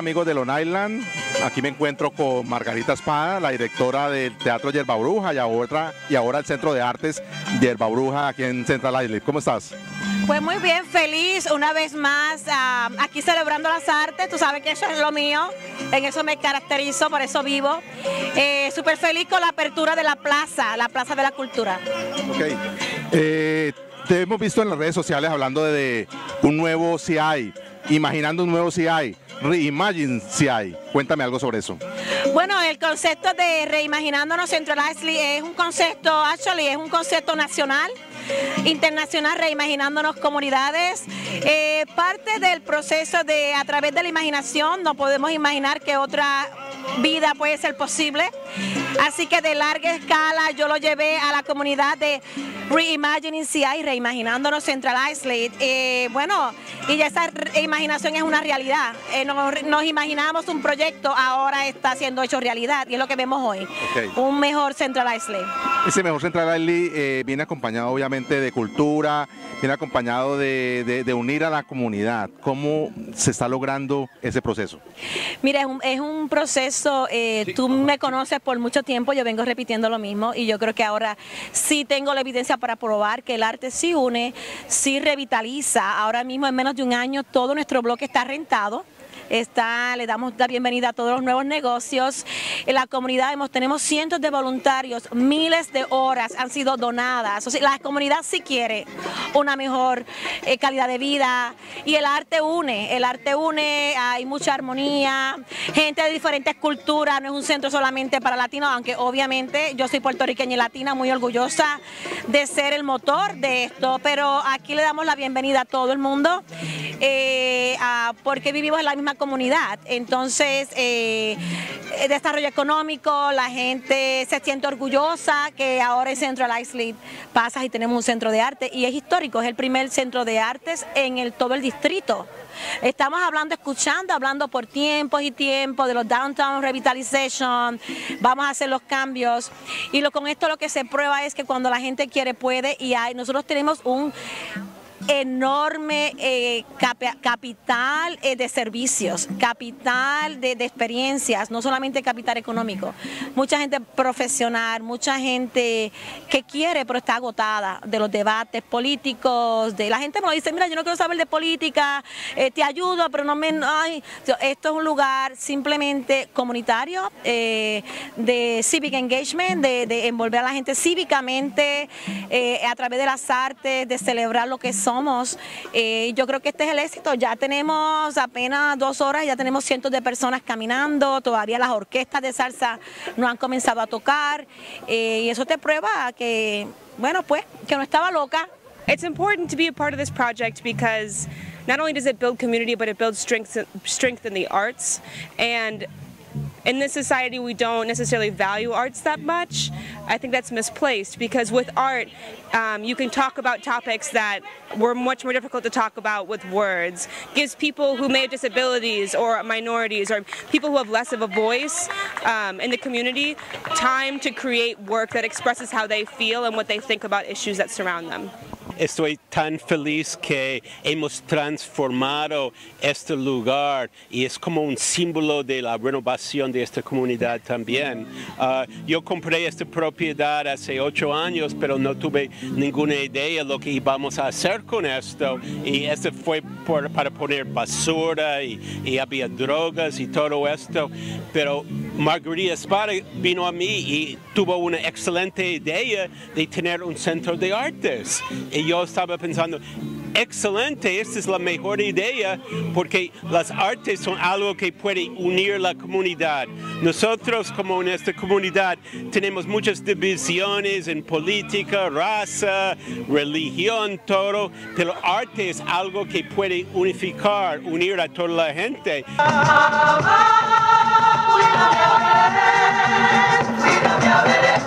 Amigos de Long Island, aquí me encuentro con Margarita Espada, la directora del Teatro Yerba Bruja y ahora, y ahora el Centro de Artes Yerba Bruja aquí en Central Island. ¿Cómo estás? Pues muy bien, feliz una vez más ah, aquí celebrando las artes. Tú sabes que eso es lo mío, en eso me caracterizo, por eso vivo. Eh, Súper feliz con la apertura de la plaza, la Plaza de la Cultura. Ok. Eh, te hemos visto en las redes sociales hablando de un nuevo CI, imaginando un nuevo CI. Reimagine CI. Cuéntame algo sobre eso. Bueno, el concepto de reimaginándonos Central Isley es un concepto, actually, es un concepto nacional internacional reimaginándonos comunidades. Eh, parte del proceso de a través de la imaginación no podemos imaginar que otra vida puede ser posible. Así que de larga escala yo lo llevé a la comunidad de Reimagining CI, reimaginándonos Central Islay. Eh, bueno, y ya esa imaginación es una realidad. Eh, nos, imaginamos un proyecto, ahora está siendo hecho realidad y es lo que vemos hoy. Un mejor Central Islay. Ese mejor Central Islay eh, viene acompañado obviamente de cultura, viene acompañado de, unir a la comunidad. ¿Cómo se está logrando ese proceso? Mira, es un, proceso, tú me conoces por mucho tiempo, yo vengo repitiendo lo mismo y yo creo que ahora sí tengo la evidencia para probar que el arte sí une, sí revitaliza. Ahora mismo en menos de un año todo nuestro bloque está rentado. Está, le damos la bienvenida a todos los nuevos negocios. En la comunidad hemos, tenemos cientos de voluntarios, miles de horas han sido donadas. La comunidad sí quiere una mejor eh, calidad de vida y el arte une, el arte une, hay mucha armonía, gente de diferentes culturas, no es un centro solamente para latinos, aunque obviamente yo soy puertorriqueña y latina, muy orgullosa de ser el motor de esto, pero aquí le damos la bienvenida a todo el mundo eh, porque vivimos en la misma comunidad. Entonces, eh, desarrollo económico, la gente se siente orgullosa que ahora en Central Isley pasa y tenemos un centro de arte y es histórico, es el primer centro de artes en el, todo el distrito. Estamos hablando, escuchando, hablando por tiempos y tiempos de los Downtown Revitalization, vamos a hacer los cambios y lo, con esto lo que se prueba es que cuando la gente quiere puede y hay, nosotros tenemos un enorme eh, capital eh, de servicios, capital de, experiencias, no solamente capital económico. Mucha gente profesional, mucha gente que quiere pero está agotada de los debates políticos, de la gente me dice, mira, yo no quiero saber de política, eh, te ayudo, pero no me... Ay. Esto es un lugar simplemente comunitario, de civic engagement, de, envolver a la gente cívicamente a través de las artes, de celebrar lo que son eh, yo creo que este es el éxito. Ya tenemos apenas dos horas, ya tenemos cientos de personas caminando, todavía las orquestas de salsa no han comenzado a tocar eh, y eso te prueba que, bueno, pues, que no estaba loca. It's important to be a part of this project because not only does it build community, but it builds strength, strength in the arts. And in this society we don't necessarily value arts that much. I think that's misplaced because with art um, you can talk about topics that were much more difficult to talk about with words. Gives people who may have disabilities or minorities or people who have less of a voice um, in the community time to create work that expresses how they feel and what they think about issues that surround them. Estoy tan feliz que hemos transformado este lugar y es como un símbolo de la renovación de esta comunidad también. Uh, yo compré esta propiedad hace ocho años, pero no tuve ninguna idea de lo que íbamos a hacer con esto. Y esto fue para poner basura y, y había drogas y todo esto. Pero Margarita Espada vino a mí y tuvo una excelente idea de tener un centro de artes. Y yo estaba pensando, excelente, esta es la mejor idea porque las artes son algo que puede unir la comunidad. Nosotros como en esta comunidad tenemos muchas divisiones en política, raza, religión, todo, pero arte es algo que puede unificar, unir a toda la gente. A ver, a ver.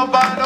nobody.